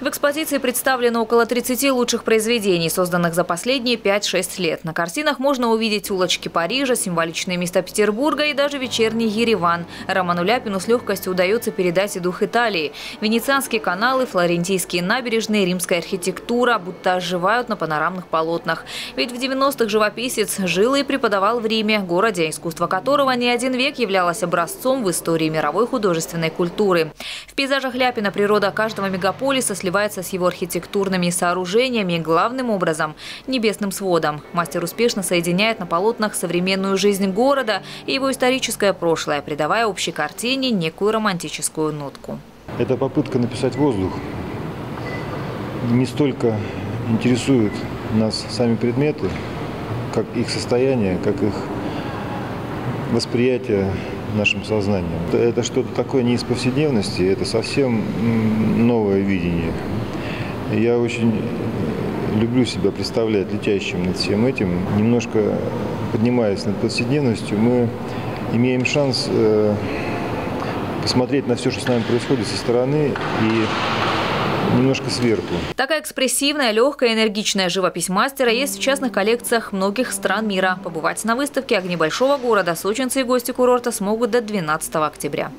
В экспозиции представлено около 30 лучших произведений, созданных за последние 5-6 лет. На картинах можно увидеть улочки Парижа, символичные места Петербурга и даже вечерний Ереван. Роману Ляпину с легкостью удается передать и дух Италии. Венецианские каналы, флорентийские набережные, римская архитектура будто оживают на панорамных полотнах. Ведь в 90-х живописец жил и преподавал в Риме, городе, искусство которого не один век являлось образцом в истории мировой художественной культуры. В пейзажах Ляпина природа каждого мегаполиса сливается с его архитектурными сооружениями главным образом, небесным сводом. Мастер успешно соединяет на полотнах современную жизнь города и его историческое прошлое, придавая общей картине некую романтическую нотку. Это попытка написать воздух. Не столько интересуют нас сами предметы, как их состояние, как их восприятие нашим сознанием. Это, что-то такое не из повседневности, это совсем новое видение. Я очень люблю себя представлять летящим над всем этим. Немножко поднимаясь над повседневностью, мы имеем шанс э, посмотреть на все, что с нами происходит со стороны и немножко сверху. Такая экспрессивная, легкая, энергичная живопись мастера есть в частных коллекциях многих стран мира. Побывать на выставке «Огни большого города» сочинцы и гости курорта смогут до 12 октября.